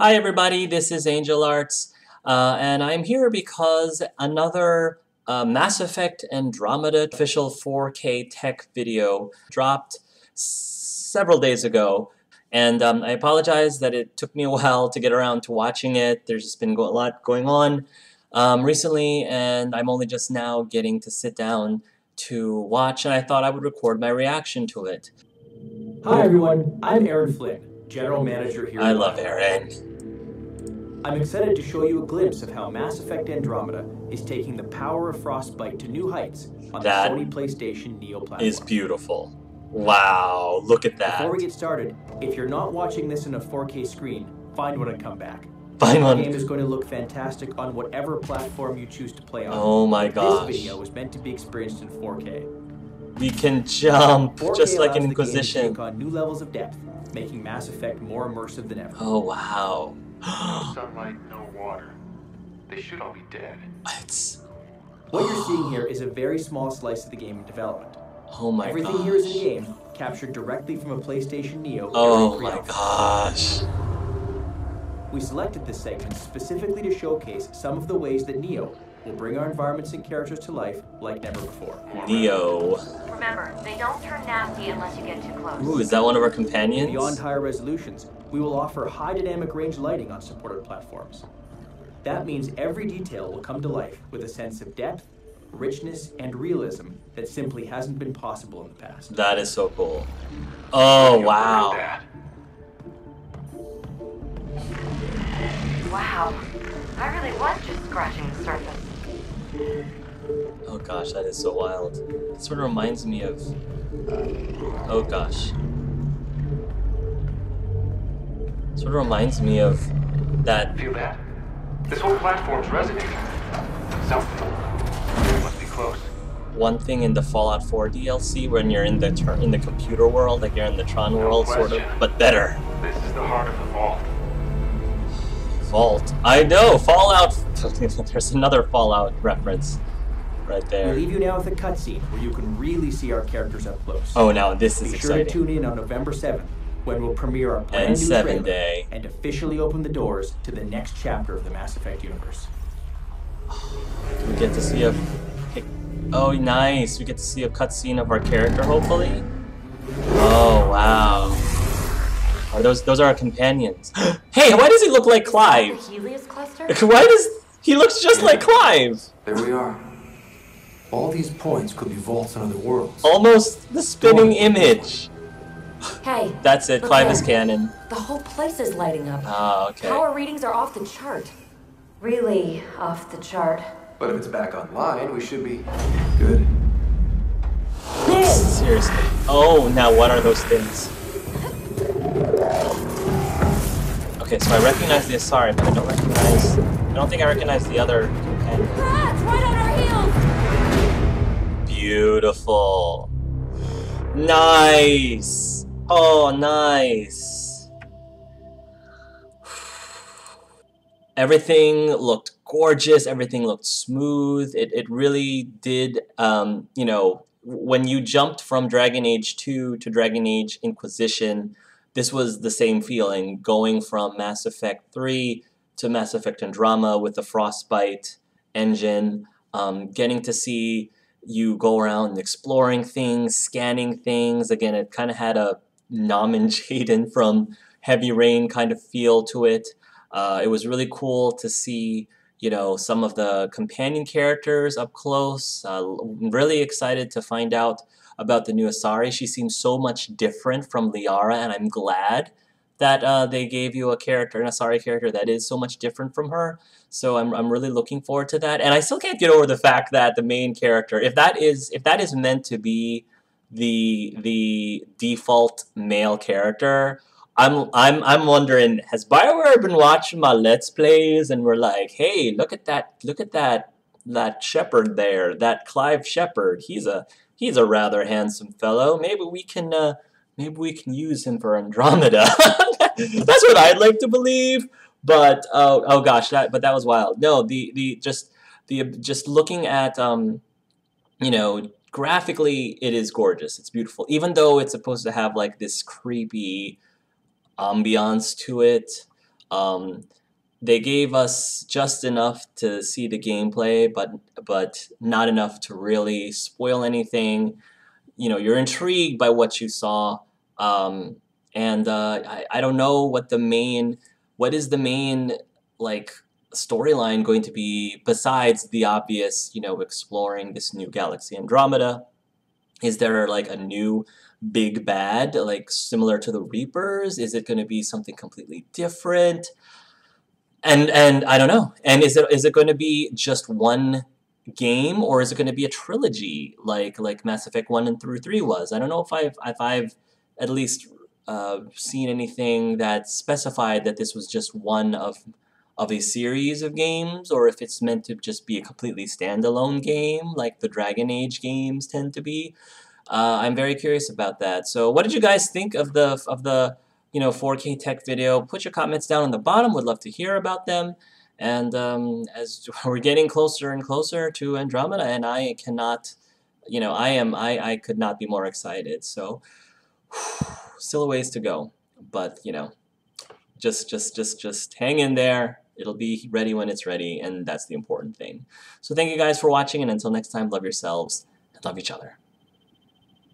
Hi everybody, this is Angel Arts, uh, and I'm here because another uh, Mass Effect Andromeda official 4K tech video dropped several days ago, and um, I apologize that it took me a while to get around to watching it. There's just been a lot going on um, recently, and I'm only just now getting to sit down to watch, and I thought I would record my reaction to it. Hi everyone, I'm Aaron Flynn, General Manager here. I love Aaron. I'm excited to show you a glimpse of how Mass Effect Andromeda is taking the power of Frostbite to new heights on That the Sony PlayStation Neo platform. Is beautiful. Wow, look at that. Before we get started, if you're not watching this in a 4K screen, find one and come back. Find The game is going to look fantastic on whatever platform you choose to play on. Oh my gosh. This video was meant to be experienced in 4K. We can jump, 4K just like allows in the game to Inquisition. take on new levels of depth, making Mass Effect more immersive than ever. Oh wow. No sunlight, no water. They should all be dead. it's What you're seeing here is a very small slice of the game in development. oh my Everything gosh. here is in game, captured directly from a PlayStation Neo. Oh my gosh. We selected this segment specifically to showcase some of the ways that Neo will bring our environments and characters to life like never before. Neo. Remember, they don't turn nasty unless you get too close. Ooh, is that one of our companions? Beyond higher resolutions, we will offer high dynamic range lighting on supported platforms. That means every detail will come to life with a sense of depth, richness, and realism that simply hasn't been possible in the past. That is so cool. Oh You'll wow. Wow. I really was just scratching the surface. Oh gosh, that is so wild. It sort of reminds me of. Uh, oh gosh. Sort of reminds me of that. Feel that? This whole platform's resonating. Something. It must be close. one thing in the Fallout 4 DLC when you're in the in the computer world, like you're in the Tron No world, sort of, but better. This is the heart of the vault. Vault. I know Fallout. There's another Fallout reference right there. We there. leave you now with a cutscene where you can really see our characters up close. Oh, now this is Be sure to tune in on November 7th when we'll premiere our brand And new trailer day. and officially open the doors to the next chapter of the Mass Effect universe. We get to see a. Oh, nice. We get to see a cutscene of our character, hopefully. Oh wow. Are those those are our companions? hey, why does he look like The Clive? Heleus cluster? Why does he looks just like Clive? There we are. All these points could be vaults on other worlds. Almost the spinning image. Hey, That's it. Look Clive there. is canon. the whole place is lighting up. Ah, okay. Power readings are off the chart. Really off the chart. But if it's back online, we should be good. Seriously. Oh, now what are those things? Okay, so I recognize the Asari, but I don't recognize. I don't think I recognize the other companion. Ah, it's right on our heels! Beautiful. Nice. Oh, nice. Everything looked gorgeous. Everything looked smooth. It, it really did, um, you know, when you jumped from Dragon Age 2 to Dragon Age Inquisition, this was the same feeling going from Mass Effect 3 to Mass Effect Andromeda with the Frostbite engine, um, getting to see you go around exploring things, scanning things. Again, it kind of had a Norman Jayden from Heavy Rain kind of feel to it. Uh, it was really cool to see, you know, some of the companion characters up close. Uh, really excited to find out about the new Asari. She seems so much different from Liara, and I'm glad that uh, they gave you a character, an Asari character that is so much different from her. So I'm, I'm really looking forward to that. And I still can't get over the fact that the main character, if that is if that is meant to be the the default male character, I'm I'm I'm wondering, has Bioware been watching my Let's Plays and we're like, hey, look at that look at that that shepherd there, that Clive Shepherd. He's a he's a rather handsome fellow. Maybe we can uh, maybe we can use him for Andromeda. That's what I'd like to believe. But oh oh gosh, that but that was wild. No, the the just the just looking at um, you know, graphically it is gorgeous. It's beautiful, even though it's supposed to have like this creepy ambiance to it. Um, they gave us just enough to see the gameplay, but but not enough to really spoil anything. You know, you're intrigued by what you saw, um, and uh, I I don't know what the main what is the main like storyline going to be besides the obvious, you know, exploring this new galaxy Andromeda. Is there like a new big bad, like similar to the Reapers? Is it going to be something completely different? And and I don't know. And is it is it going to be just one game or is it going to be a trilogy like like Mass Effect one and through three was? I don't know if I've if I've at least uh, seen anything that specified that this was just one of of a series of games or if it's meant to just be a completely standalone game like the Dragon Age games tend to be. Uh, I'm very curious about that. So what did you guys think of the of the you know, 4K tech video, put your comments down on the bottom. Would love to hear about them. And um, as we're getting closer and closer to Andromeda, and I cannot, you know, I am, I, I could not be more excited. So, still a ways to go, but you know, just, just, just, just hang in there. It'll be ready when it's ready, and that's the important thing. So thank you guys for watching, and until next time, love yourselves and love each other.